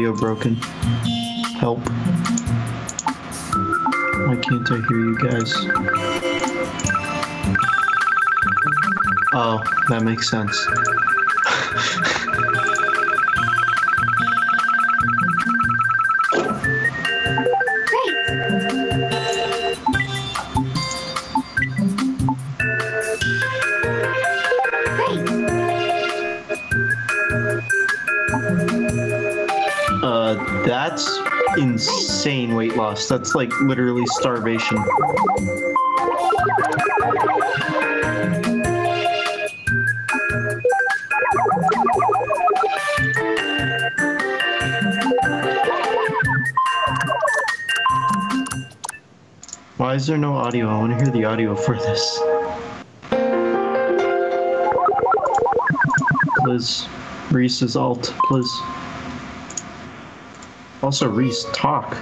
Audio broken? Help. Why can't I hear you guys? Oh, that makes sense. Insane weight loss. That's like literally starvation. Why is there no audio? I want to hear the audio for this. Liz, Reece's alt, please. Also, Reece, talk.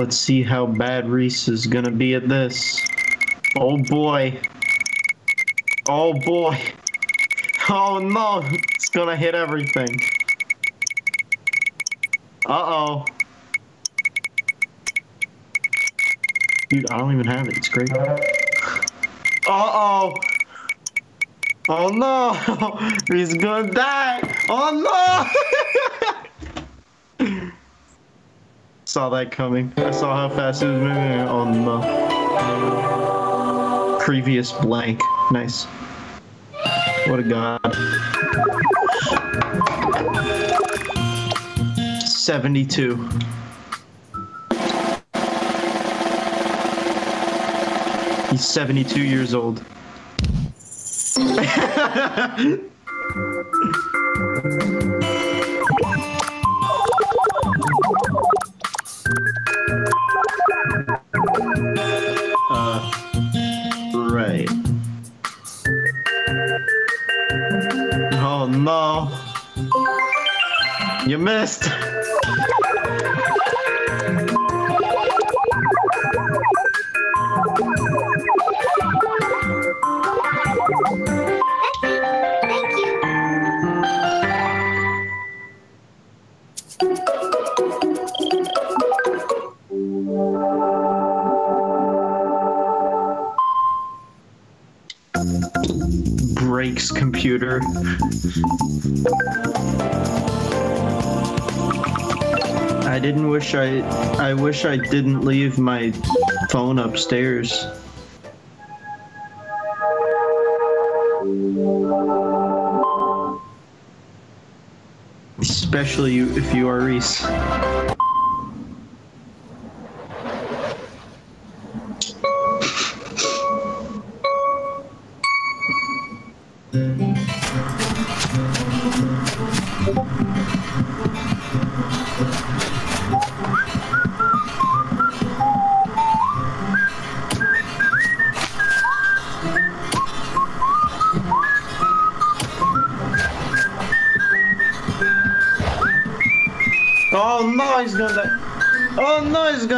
Let's see how bad Reece is gonna be at this. Oh boy. Oh boy. Oh no, it's gonna hit everything. Uh-oh. Dude, I don't even have it. It's great. Uh-oh. Oh no! He's gonna die! Oh no! saw that coming. I saw how fast it was moving. on the Previous blank. Nice. What a god. 72. He's 72 years old. You missed. breaks computer. I didn't wish I I wish I didn't leave my phone upstairs. Especially if you are Reece.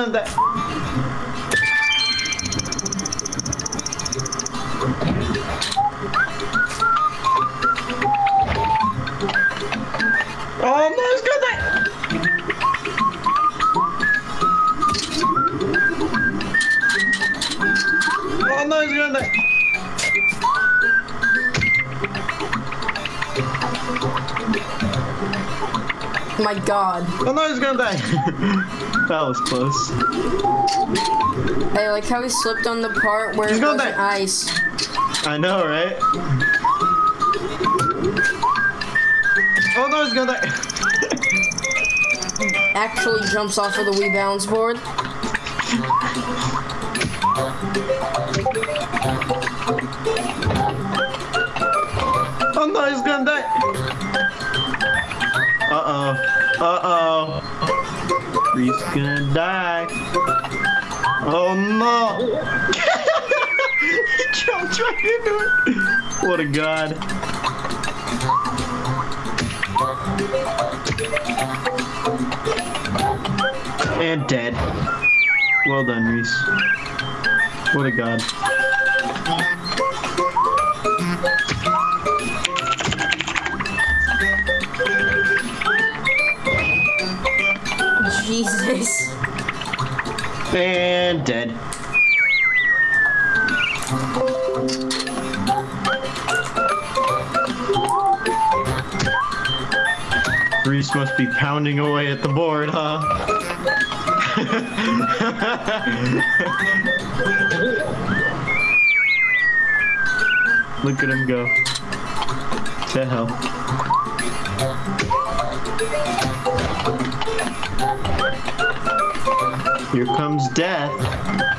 No, he's gonna die. Oh no, he's gonna die. Oh no, he's gonna die. My god. Oh no, he's gonna die. That was close. I like how he slipped on the part where He's it going wasn't back. ice. I know, right? Oh no, he's gonna die. Actually jumps off of the Wii Balance board. Oh no, he's gonna die. Uh oh. He's gonna die. Oh no. he jumped right into it. What a god. And dead. Well done, Reece. What a god. Jesus. And dead. Reece must be pounding away at the board, huh? Look at him go. To hell. Here comes death.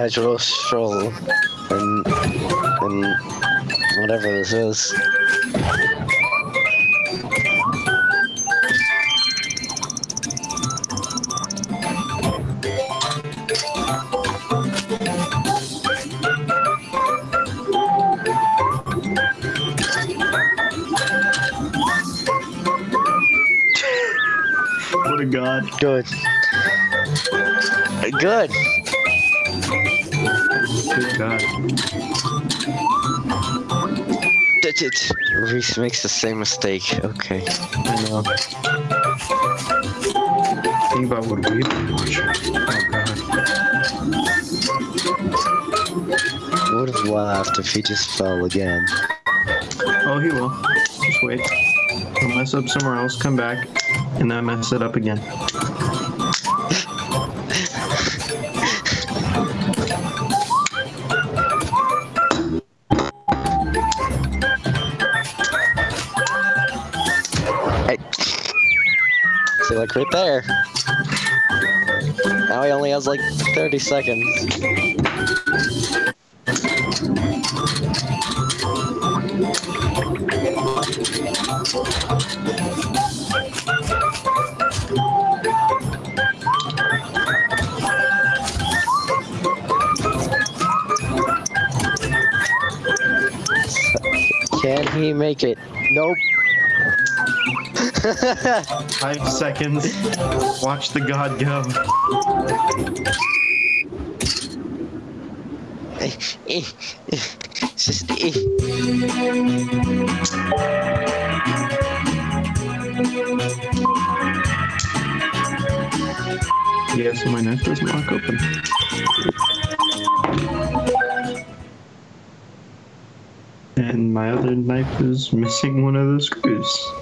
Casual stroll and and whatever this is. Good. Good. Good god. Did it. Reece makes the same mistake. Okay. I know. Think about what we've been watching. Oh Would have laughed if he just fell again. Oh, he will. Just wait. He'll mess up somewhere else, come back, and then mess it up again. Like right there. Now he only has like 30 seconds. Can he make it? Nope. Five seconds. Watch the god go. Yes, my knife doesn't lock open. My other knife is missing one of the screws.